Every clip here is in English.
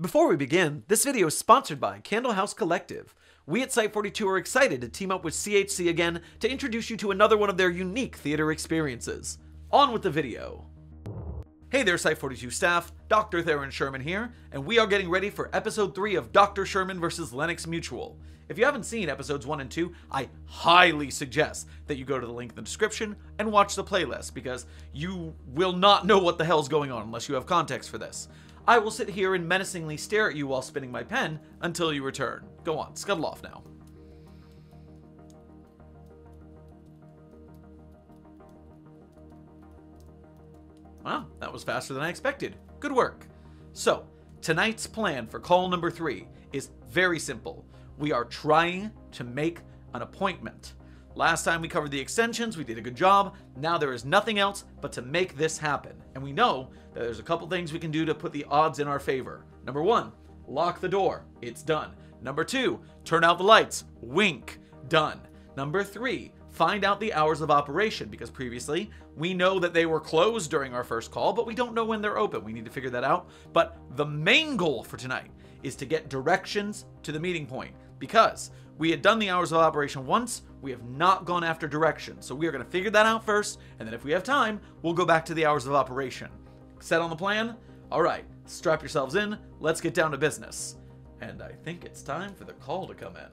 Before we begin, this video is sponsored by Candle House Collective. We at Site42 are excited to team up with CHC again to introduce you to another one of their unique theater experiences. On with the video. Hey there, Site42 staff, Dr. Theron Sherman here, and we are getting ready for episode 3 of Dr. Sherman vs. Lennox Mutual. If you haven't seen episodes 1 and 2, I highly suggest that you go to the link in the description and watch the playlist because you will not know what the hell's going on unless you have context for this. I will sit here and menacingly stare at you while spinning my pen until you return. Go on, scuttle off now. Wow, that was faster than I expected. Good work. So, tonight's plan for call number three is very simple. We are trying to make an appointment. Last time we covered the extensions, we did a good job. Now there is nothing else but to make this happen. And we know that there's a couple things we can do to put the odds in our favor. Number one, lock the door. It's done. Number two, turn out the lights. Wink. Done. Number three, find out the hours of operation because previously we know that they were closed during our first call, but we don't know when they're open. We need to figure that out. But the main goal for tonight is to get directions to the meeting point because we had done the hours of operation once, we have not gone after direction, So we are going to figure that out first, and then if we have time, we'll go back to the hours of operation. Set on the plan? All right, strap yourselves in, let's get down to business. And I think it's time for the call to come in.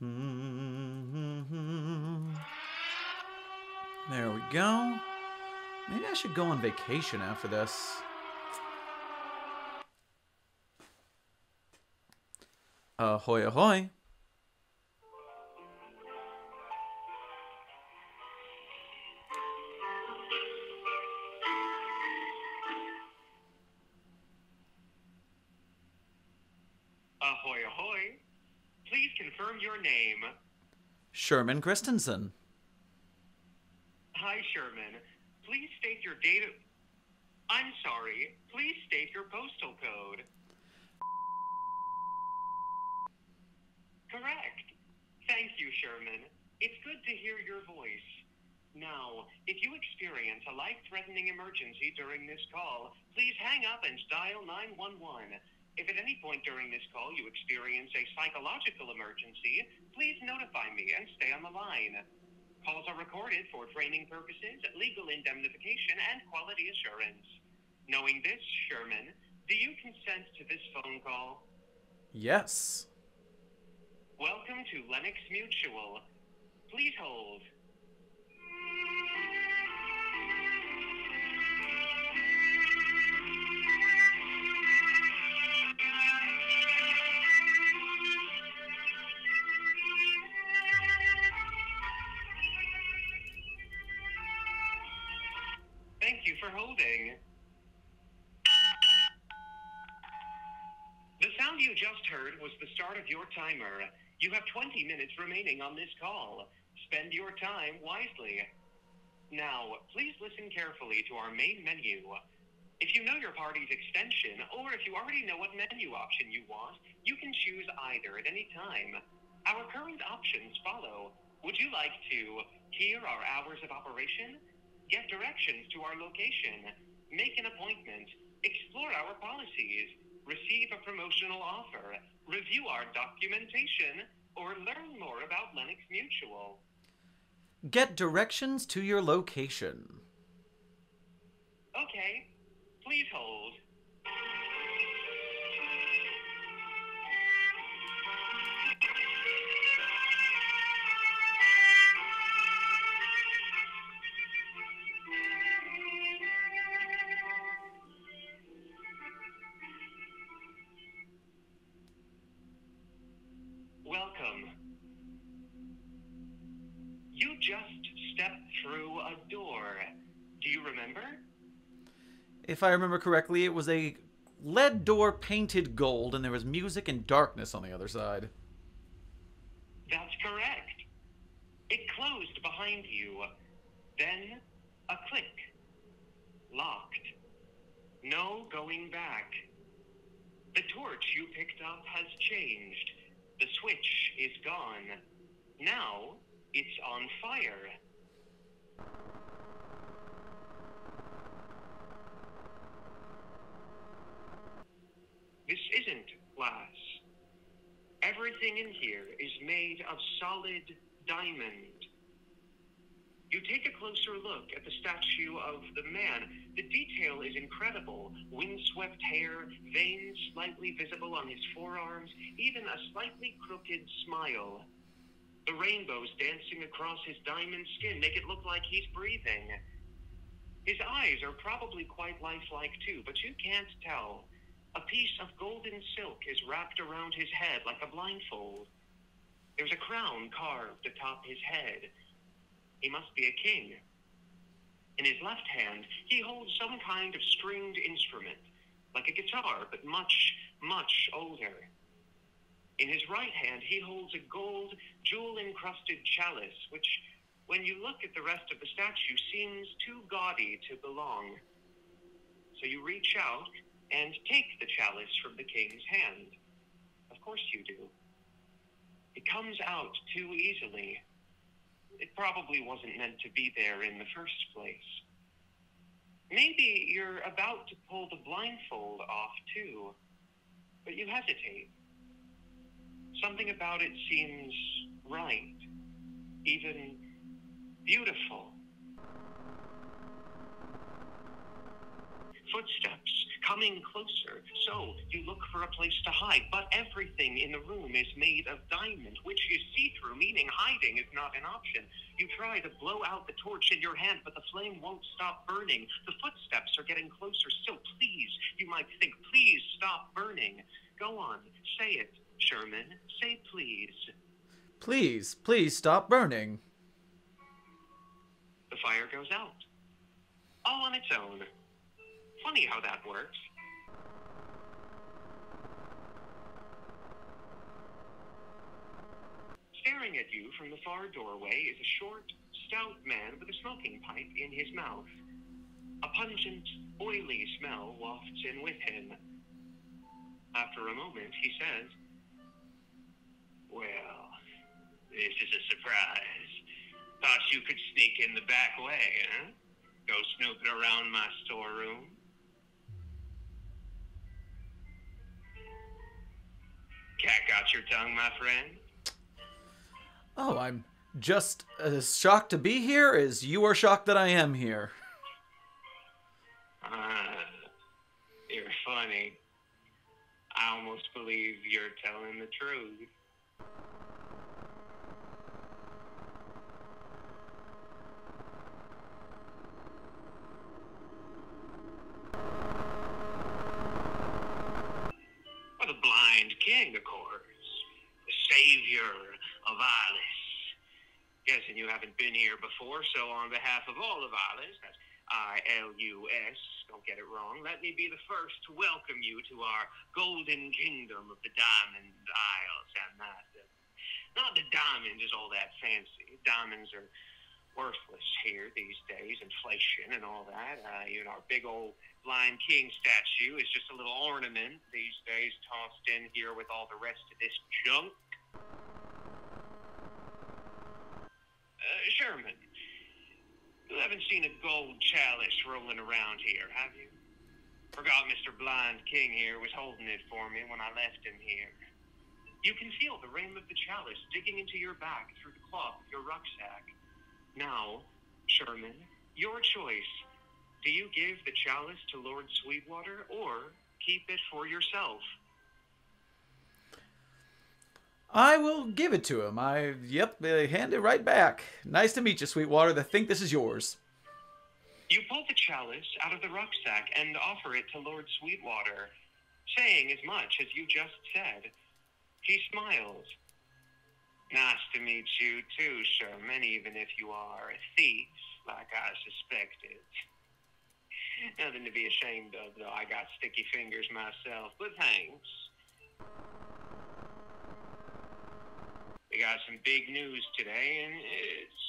There we go. Maybe I should go on vacation after this. Ahoy, ahoy. Ahoy, ahoy. Please confirm your name. Sherman Christensen. Hi, Sherman. Please state your date of. I'm sorry. Please state your postal code. Correct. Thank you, Sherman. It's good to hear your voice. Now, if you experience a life threatening emergency during this call, please hang up and dial 911. If at any point during this call you experience a psychological emergency, please notify me and stay on the line. Calls are recorded for training purposes, legal indemnification, and quality assurance. Knowing this, Sherman, do you consent to this phone call? Yes. Welcome to Lennox Mutual. Please hold. You just heard was the start of your timer. You have 20 minutes remaining on this call. Spend your time wisely. Now, please listen carefully to our main menu. If you know your party's extension, or if you already know what menu option you want, you can choose either at any time. Our current options follow. Would you like to hear our hours of operation? Get directions to our location, make an appointment, explore our policies, receive a promotional offer, review our documentation, or learn more about Lennox Mutual. Get directions to your location. Okay, please hold. Stepped through a door. Do you remember? If I remember correctly, it was a lead door painted gold, and there was music and darkness on the other side. That's correct. It closed behind you. Then a click. Locked. No going back. The torch you picked up has changed. The switch is gone. Now it's on fire. glass. Everything in here is made of solid diamond. You take a closer look at the statue of the man. The detail is incredible. Windswept hair, veins slightly visible on his forearms, even a slightly crooked smile. The rainbows dancing across his diamond skin make it look like he's breathing. His eyes are probably quite lifelike too, but you can't tell. A piece of golden silk is wrapped around his head like a blindfold. There's a crown carved atop his head. He must be a king. In his left hand, he holds some kind of stringed instrument, like a guitar, but much, much older. In his right hand, he holds a gold, jewel encrusted chalice, which, when you look at the rest of the statue, seems too gaudy to belong. So you reach out and take the chalice from the king's hand. Of course you do. It comes out too easily. It probably wasn't meant to be there in the first place. Maybe you're about to pull the blindfold off too, but you hesitate. Something about it seems right, even beautiful. Footsteps coming closer. So you look for a place to hide, but everything in the room is made of diamond, which is see through, meaning hiding is not an option. You try to blow out the torch in your hand, but the flame won't stop burning. The footsteps are getting closer still. Please, you might think, please stop burning. Go on, say it, Sherman. Say please. Please, please stop burning. The fire goes out. All on its own. Funny how that works. Staring at you from the far doorway is a short, stout man with a smoking pipe in his mouth. A pungent, oily smell wafts in with him. After a moment, he says, Well, this is a surprise. Thought you could sneak in the back way, huh? Go snooping around my storeroom. Cat got your tongue, my friend? Oh, I'm just as shocked to be here as you are shocked that I am here. Ah, you're funny. I almost believe you're telling the truth. King, of course. The savior of Ilus. Guessing you haven't been here before, so on behalf of all of Ilus, that's I-L-U-S, don't get it wrong, let me be the first to welcome you to our golden kingdom of the Diamond Isles. And not, uh, not that diamond is all that fancy. Diamonds are worthless here these days, inflation and all that. Uh, you know, our big old blind king statue is just a little ornament these days tossed in here with all the rest of this junk. Uh, Sherman, you haven't seen a gold chalice rolling around here, have you? Forgot Mr. Blind King here was holding it for me when I left him here. You can feel the rim of the chalice digging into your back through the cloth of your rucksack. Now, Sherman, your choice. Do you give the chalice to Lord Sweetwater or keep it for yourself? I will give it to him. I, yep, uh, hand it right back. Nice to meet you, Sweetwater. I think this is yours. You pull the chalice out of the rucksack and offer it to Lord Sweetwater, saying as much as you just said. He smiles. Nice to meet you too, Sherman, even if you are a thief, like I suspected. Nothing to be ashamed of, though. I got sticky fingers myself, but thanks. We got some big news today, and it's,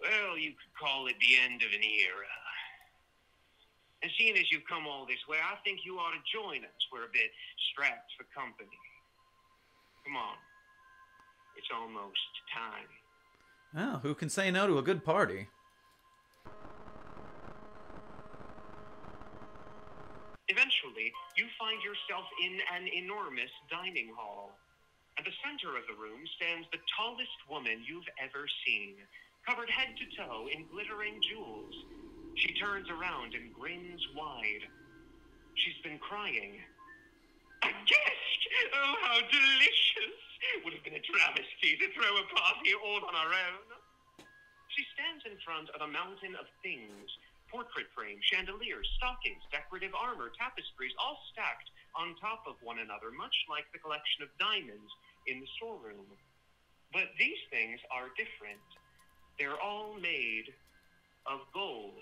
well, you could call it the end of an era. And seeing as you've come all this way, I think you ought to join us. We're a bit strapped for company. Come on. It's almost time. Well, who can say no to a good party? Eventually, you find yourself in an enormous dining hall. At the center of the room stands the tallest woman you've ever seen, covered head to toe in glittering jewels. She turns around and grins wide. She's been crying. A guest! Oh, how delicious! Would have been a travesty to throw a party all on our own. She stands in front of a mountain of things portrait frames, chandeliers, stockings, decorative armor, tapestries, all stacked on top of one another, much like the collection of diamonds in the storeroom. But these things are different. They're all made of gold.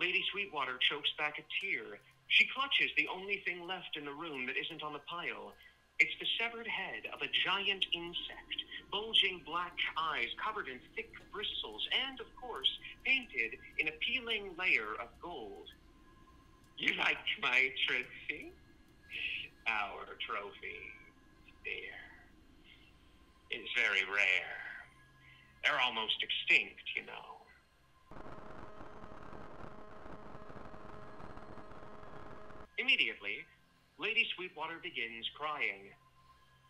Lady Sweetwater chokes back a tear. She clutches the only thing left in the room that isn't on the pile. It's the severed head of a giant insect, bulging black eyes covered in thick bristles, and, of course, painted in a peeling layer of gold. You like my trophy? Our trophy, dear, is very rare. They're almost extinct, you know. Immediately, Lady Sweetwater begins crying.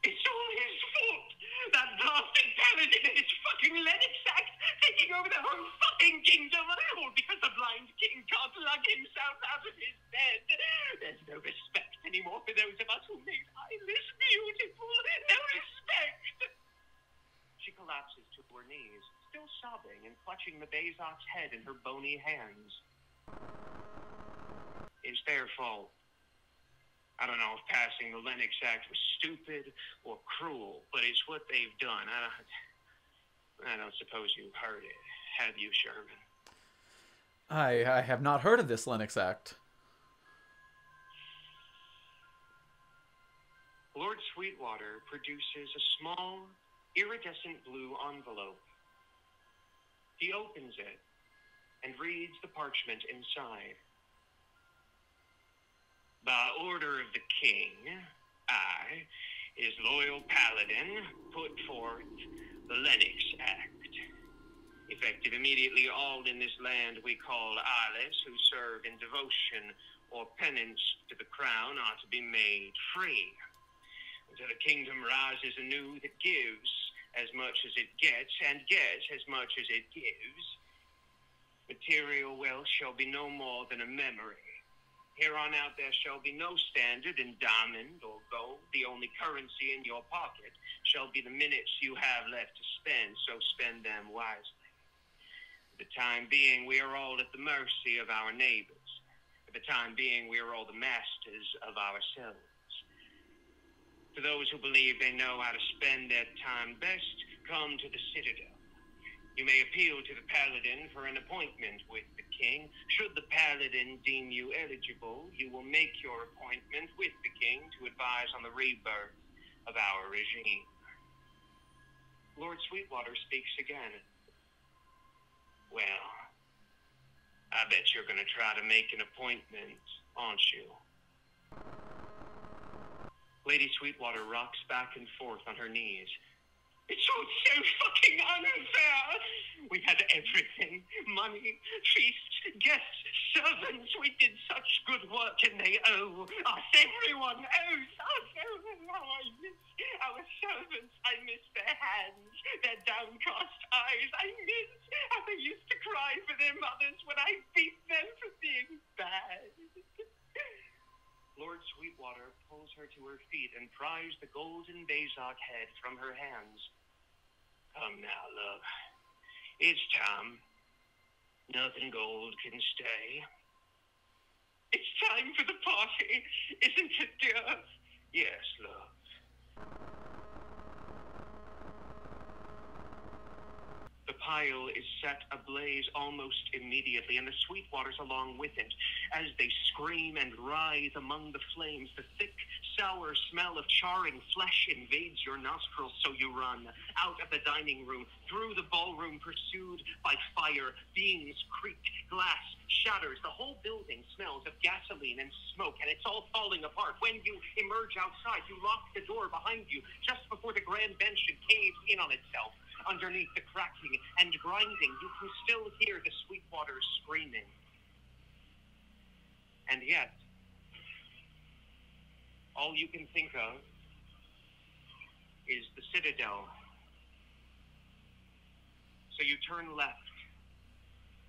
It's all his fault! That bastard paladin and his fucking Lennox act taking over the whole fucking kingdom! All because the blind king can't lug himself out of his bed! There's no respect anymore for those of us who made Ilus beautiful! No respect! She collapses to her knees, still sobbing and clutching the Bezok's head in her bony hands. It's their fault. I don't know if passing the Lennox Act was stupid or cruel, but it's what they've done. I don't, I don't suppose you've heard it, have you, Sherman? I I have not heard of this Lennox Act. Lord Sweetwater produces a small, iridescent blue envelope. He opens it and reads the parchment inside. By order of the king, I, his loyal paladin, put forth the Lennox Act. Effective immediately, all in this land we call Ilus, who serve in devotion or penance to the crown, are to be made free. Until the kingdom rises anew that gives as much as it gets, and gets as much as it gives, material wealth shall be no more than a memory. Here on out, there shall be no standard in diamond or gold. The only currency in your pocket shall be the minutes you have left to spend, so spend them wisely. For the time being, we are all at the mercy of our neighbors. For the time being, we are all the masters of ourselves. For those who believe they know how to spend their time best, come to the Citadel. You may appeal to the Paladin for an appointment with the King. Should the Paladin deem you eligible, you will make your appointment with the King to advise on the rebirth of our regime. Lord Sweetwater speaks again. Well, I bet you're going to try to make an appointment, aren't you? Lady Sweetwater rocks back and forth on her knees. It's all so fucking unfair. We had everything money, feasts, guests, servants. We did such good work, and they owe us. Everyone owes us. Oh, I miss our servants. I miss their hands, their downcast eyes. I miss how they used to cry for their mothers when I beat them for being. Lord Sweetwater pulls her to her feet and pries the golden Bezok head from her hands. Come now, love. It's time. Nothing gold can stay. It's time for the party, isn't it, dear? Yes, love. Pile is set ablaze almost immediately, and the Sweetwaters along with it. As they scream and writhe among the flames, the thick, sour smell of charring flesh invades your nostrils, so you run out of the dining room, through the ballroom, pursued by fire. Beams creak, glass shatters. The whole building smells of gasoline and smoke, and it's all falling apart. When you emerge outside, you lock the door behind you just before the grand bench should cave in on itself. Underneath the cracking and grinding, you can still hear the sweet Sweetwater screaming. And yet, all you can think of is the Citadel. So you turn left,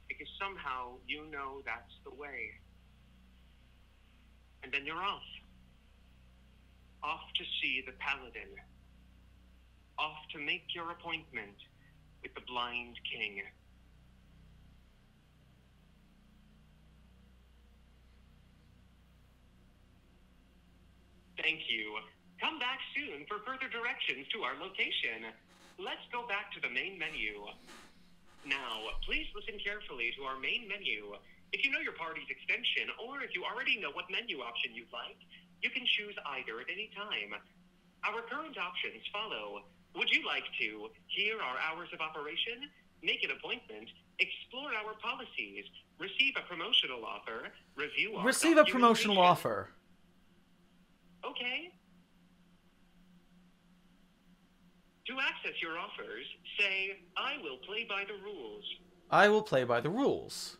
because somehow you know that's the way. And then you're off. Off to see the Paladin. Off to make your appointment with the Blind King. Thank you. Come back soon for further directions to our location. Let's go back to the main menu. Now, please listen carefully to our main menu. If you know your party's extension, or if you already know what menu option you'd like, you can choose either at any time. Our current options follow. Would you like to hear our hours of operation, make an appointment, explore our policies, receive a promotional offer, review our Receive a promotional offer. Okay. To access your offers, say, I will play by the rules. I will play by the rules.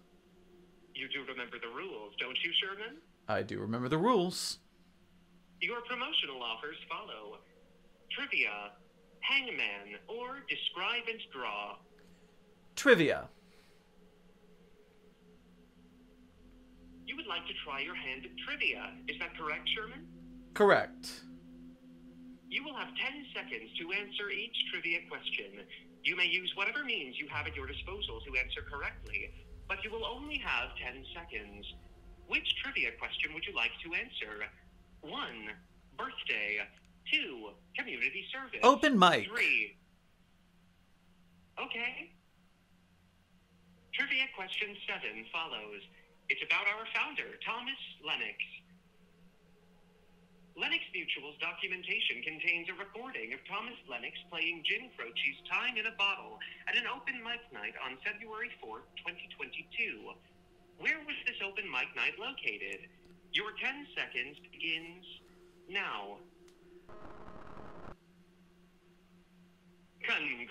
You do remember the rules, don't you, Sherman? I do remember the rules. Your promotional offers follow trivia, hangman, or describe and draw. Trivia. You would like to try your hand at trivia. Is that correct, Sherman? Correct. You will have 10 seconds to answer each trivia question. You may use whatever means you have at your disposal to answer correctly, but you will only have 10 seconds. Which trivia question would you like to answer? 1. Birthday. 2. Community service. Open mic. 3. Okay. Trivia question 7 follows. It's about our founder, Thomas Lennox. Lennox Mutual's documentation contains a recording of Thomas Lennox playing Jim Croce's Time in a Bottle at an open mic night on February 4th, 2022. Where was this open mic night located? Your 10 seconds begins now.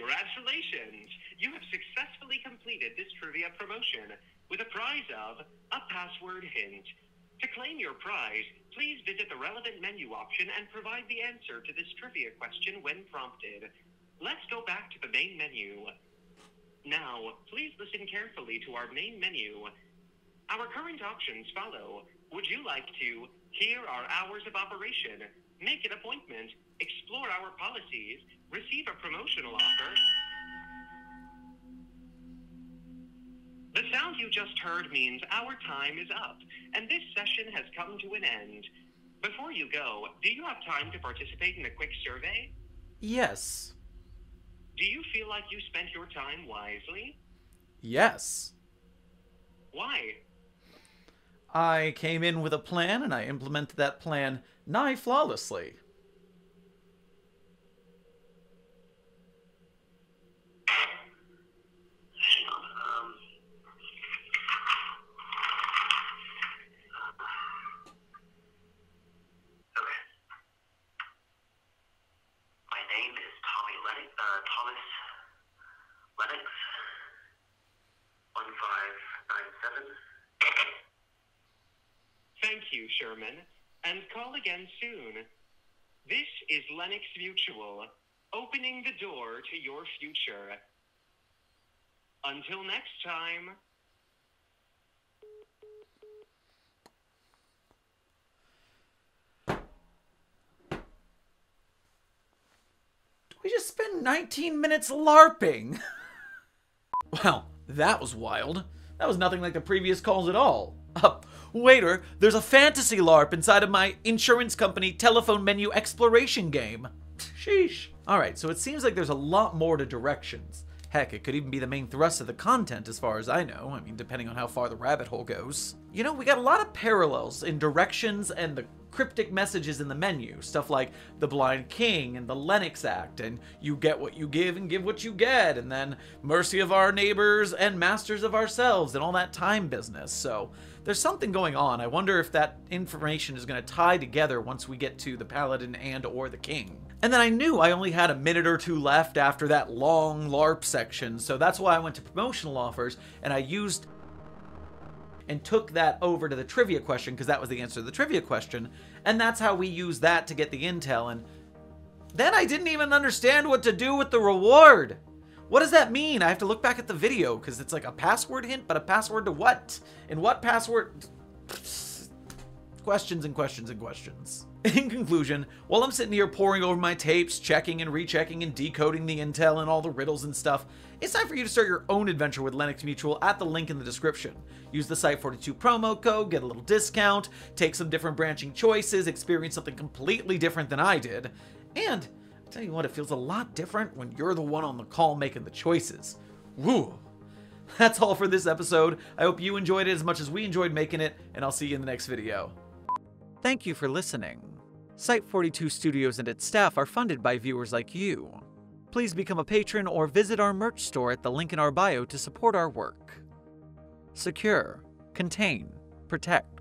Congratulations! You have successfully completed this trivia promotion with a prize of a password hint. To claim your prize, please visit the relevant menu option and provide the answer to this trivia question when prompted. Let's go back to the main menu. Now, please listen carefully to our main menu. Our current options follow. Would you like to hear our hours of operation, make an appointment, explore our policies, receive a promotional offer? The sound you just heard means our time is up, and this session has come to an end. Before you go, do you have time to participate in a quick survey? Yes. Do you feel like you spent your time wisely? Yes. Why? I came in with a plan and I implemented that plan nigh flawlessly. Hang on. Okay. My name is Tommy Lennox. Uh, Thomas Lennox. One five nine seven. Thank you, Sherman, and call again soon. This is Lennox Mutual, opening the door to your future. Until next time. We just spent 19 minutes LARPing. well, that was wild. That was nothing like the previous calls at all. Uh, waiter, there's a fantasy LARP inside of my insurance company telephone menu exploration game. Sheesh. Alright, so it seems like there's a lot more to directions. Heck, it could even be the main thrust of the content as far as I know. I mean, depending on how far the rabbit hole goes. you know, we got a lot of parallels in directions and the cryptic messages in the menu. Stuff like the Blind King and the Lennox Act, and you get what you give and give what you get, and then mercy of our neighbors and masters of ourselves, and all that time business. So there's something going on. I wonder if that information is going to tie together once we get to the Paladin and or the King. And then I knew I only had a minute or two left after that long LARP section, so that's why I went to promotional offers and I used and took that over to the trivia question because that was the answer to the trivia question. And that's how we used that to get the intel. And then I didn't even understand what to do with the reward. What does that mean? I have to look back at the video because it's like a password hint, but a password to what? And what password? Questions and questions and questions. In conclusion, while I'm sitting here poring over my tapes, checking and rechecking and decoding the intel and all the riddles and stuff, it's time for you to start your own adventure with Lennox Mutual at the link in the description. Use the Site42 promo code, get a little discount, take some different branching choices, experience something completely different than I did, and Tell you what, it feels a lot different when you're the one on the call making the choices. Woo! That's all for this episode. I hope you enjoyed it as much as we enjoyed making it, and I'll see you in the next video. Thank you for listening. Site42 Studios and its staff are funded by viewers like you. Please become a patron or visit our merch store at the link in our bio to support our work. Secure, contain, protect.